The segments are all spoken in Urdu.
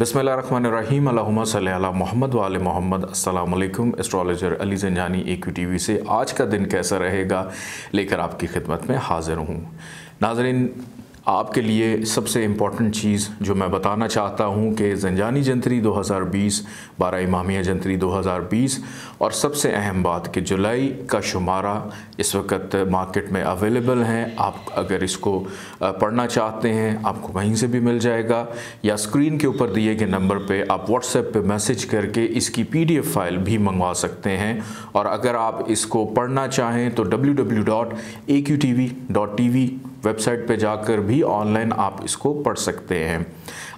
بسم اللہ الرحمن الرحیم، اللہم صلی اللہ محمد وآل محمد، السلام علیکم۔ Astrologer Ali زنجانی A T V سے آج کا دن کیسا رہے گا؟ لے کر آپ کی خدمت میں حاضر ہوں۔ ناظرین آپ کے لیے سب سے امپورٹنٹ چیز جو میں بتانا چاہتا ہوں کہ زنجانی جنتری دو ہزار بیس، بارہ امامیہ جنتری دو ہزار بیس، اور سب سے اہم بات کہ جولائی کا شمارہ اس وقت مارکیٹ میں اویلیبل ہیں آپ اگر اس کو پڑھنا چاہتے ہیں، آپ کو وہیں سے بھی مل جائے گا، یا اسکرین کے اوپر دیے گئے نمبر پہ آپ واٹس ایپ پہ میسج کر کے اس کی پی ڈی ایف فائل بھی منگوا سکتے ہیں۔ اور اگر آپ اس کو پڑھنا چاہیں تو W W dot A Q T V dot T V website پہ جا کر بھی آن لائن آپ اس کو پڑھ سکتے ہیں۔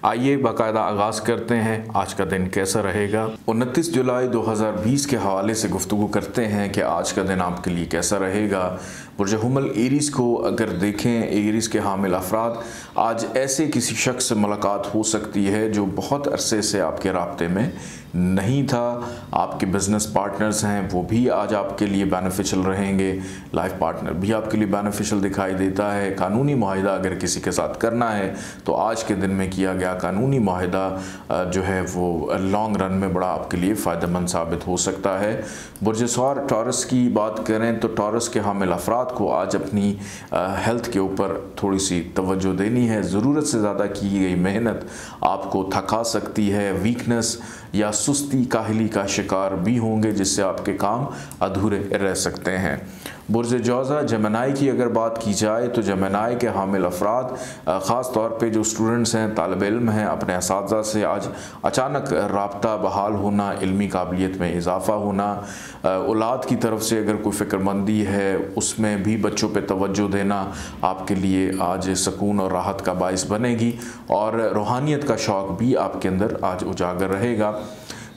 آئیے باقاعدہ آغاز کرتے ہیں۔ آج کا دن کیسا رہے گا؟ انتیس جولائی دو ہزار بیس کے حوالے سے گفتگو کرتے ہیں کہ آج کا دن آپ کے لیے کیسا رہے گا۔ برج حمل ایریز کو اگر دیکھیں ایریز کے حامل افراد، آج ایسے کسی شخص سے ملاقات ہو سکتی ہے جو بہت عرصے سے آپ کے رابطے میں نہیں تھا۔ آپ کے بزنس پارٹنرز ہیں، وہ بھی آج آپ کے لیے بینیفیشل رہیں گے۔ لائف پارٹنر بھی آپ کے لیے بینیفیشل دکھائی دیتا ہے۔ قانونی معاہدہ اگر کسی کے ساتھ کرنا ہے، تو آج کے دن میں کیا گیا، قانونی معاہدہ جو ہے وہ لانگ رن میں بڑا آپ کے لیے فائدہ مند ثابت ہو سکتا ہے۔ برج سوار ٹورس کی بات کریں تو ٹورس کے حامل افراد کو آج اپنی ہیلتھ کے اوپر تھوڑی سی توجہ دینی ہے۔ ضرورت سے زیادہ کی گئی محنت آپ کو تھکا سکتی ہے۔ ویکنس یا سستی کاہلی کا شکار بھی ہوں گے جس سے آپ کے کام ادھورے رہ سکتے ہیں۔ برج جوزہ جمنائی کی اگر بات کی جائے تو جمنائی کے حامل افراد خاص طور پہ جو اسٹوڈنٹس ہیں، طالب علم ہیں، اپنے اساتذہ سے آج اچانک رابطہ بحال ہونا، علمی قابلیت میں اضافہ ہونا اولاد کی طرف سے اگر کوئی فکر مندی ہے، اس میں بھی بچوں پہ توجہ دینا آپ کے لیے آج سکون اور راحت کا باعث بنے گی اور روحانیت کا شوق بھی آپ کے اندر آج اجاگر رہے گا۔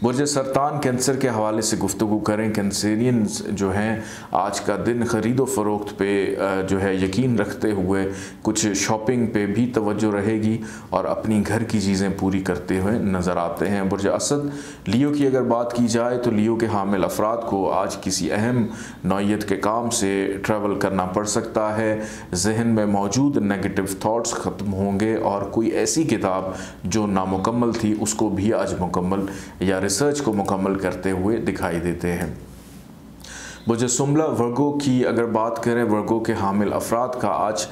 برج سرطان کینسر کے حوالے سے گفتگو کریں۔ کینسرینز جو ہیں، آج کا دن خرید و فروخت پہ جو ہے، یقین رکھتے ہوئے کچھ شاپنگ پہ بھی توجہ رہے گی اور اپنی گھر کی چیزیں پوری کرتے ہوئے نظر آتے ہیں۔ برج اسد، لیو کی اگر بات کی جائے تو لیو کے حامل افراد کو آج کسی اہم نوعیت کے کام سے ٹریول کرنا پڑ سکتا ہے۔ ذہن میں موجود نیگیٹو تھاٹس ختم ہوں گے اور کوئی ایسی کتاب جو نامکمل تھی، اس کو بھی آج مکمل یا ریسرچ کو مکمل کرتے ہوئے دکھائی دیتے ہیں۔ بجے ورگو کی اگر بات کریں، ورگو کے حامل افراد کا آج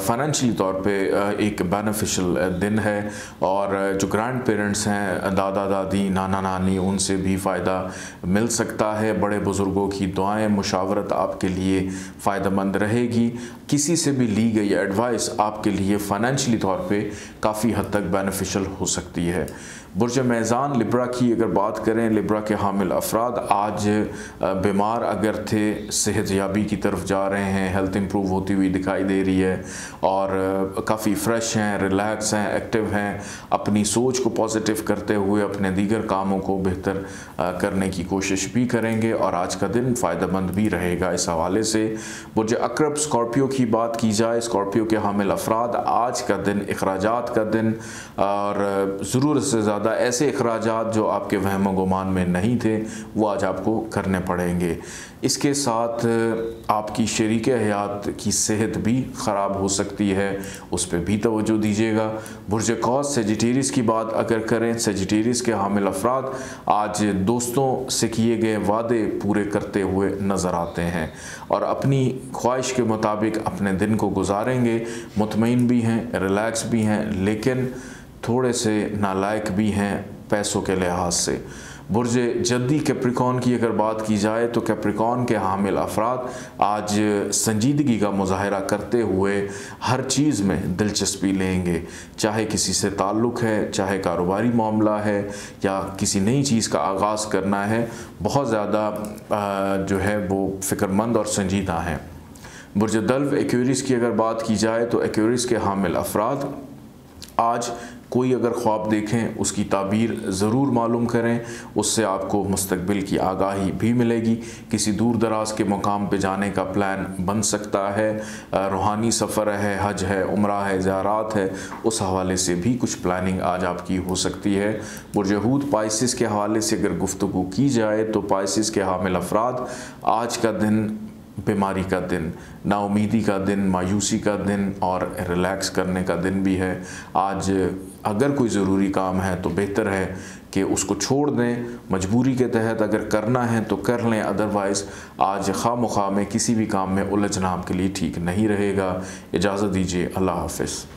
فائنینشلی طور پہ ایک بینیفیشل دن ہے۔ اور جو گرینڈ پیرنٹس ہیں، دادا، دادی، نانا، نانی، ان سے بھی فائدہ مل سکتا ہے۔ بڑے بزرگوں کی دعائیں، مشاورت آپ کے لیے فائدہ مند رہے گی۔ کسی سے بھی لی گئی ایڈوائس آپ کے لیے فائنینشلی طور پہ کافی حد تک بینیفیشل ہو سکتی ہے۔ برج میزان، لبرا کی اگر بات کریں، لبرا کے حامل افراد آج بیمار اگر تھے، صحت یابی کی طرف جا رہے ہیں ہیلتھ امپروو ہوتی ہوئی دکھائی دے رہی ہے اور کافی فریش ہیں ریلیکس ہیں ایکٹیو ہیں۔ اپنی سوچ کو پازیٹیو کرتے ہوئے اپنے دیگر کاموں کو بہتر کرنے کی کوشش بھی کریں گے اور آج کا دن فائدہ مند بھی رہے گا۔ اس حوالے سے برج اکرب اسکارپیو کی بات کی جائے۔ اسکارپیو کے حامل افراد آج کا دن اخراجات کا دن اور ضرورت سے زیادہ ایسے اخراجات جو آپ کے وہم و گمان میں نہیں تھے، وہ آج آپ کو کرنے پڑیں گے۔ اس کے ساتھ آپ کی شریک حیات کی صحت بھی خراب ہو سکتی ہے۔ اس پہ بھی توجہ دیجیے گا۔ برج کوس سیجیٹیریس کی بات اگر کریں سیجیٹیریس کے حامل افراد آج دوستوں سے کیے گئے وعدے پورے کرتے ہوئے نظر آتے ہیں۔ اور اپنی خواہش کے مطابق اپنے دن کو گزاریں گے۔ مطمئن بھی ہیں، ریلیکس بھی ہیں، لیکن تھوڑے سے نالائق بھی ہیں پیسوں کے لحاظ سے۔ برج جدی کیپریکون کی اگر بات کی جائے تو کیپریکون کے حامل افراد آج سنجیدگی کا مظاہرہ کرتے ہوئے ہر چیز میں دلچسپی لیں گے۔ چاہے کسی سے تعلق ہے، چاہے کاروباری معاملہ ہے یا کسی نئی چیز کا آغاز کرنا ہے، بہت زیادہ جو ہے وہ فکر مند اور سنجیدہ ہیں۔ برج دلو ایکیورس کی اگر بات کی جائے تو ایکیورس کے حامل افراد آج کوئی اگر خواب دیکھیں، اس کی تعبیر ضرور معلوم کریں، اس سے آپ کو مستقبل کی آگاہی بھی ملے گی۔ کسی دور دراز کے مقام پہ جانے کا پلان بن سکتا ہے۔ روحانی سفر ہے، حج ہے، عمرہ ہے، زیارات ہے، اس حوالے سے بھی کچھ پلاننگ آج آپ کی ہو سکتی ہے۔ برجہود پائسس کے حوالے سے اگر گفتگو کی جائے تو پائسس کے حامل افراد آج کا دن بیماری کا دن نا امیدی کا دن، مایوسی کا دن اور ریلیکس کرنے کا دن بھی ہے۔ آج اگر کوئی ضروری کام ہے تو بہتر ہے کہ اس کو چھوڑ دیں۔ مجبوری کے تحت اگر کرنا ہے تو کر لیں ادروائز آج خواہ مخواہ میں کسی بھی کام میں الجھنا آپ کے لیے ٹھیک نہیں رہے گا۔ اجازت دیجیے اللہ حافظ۔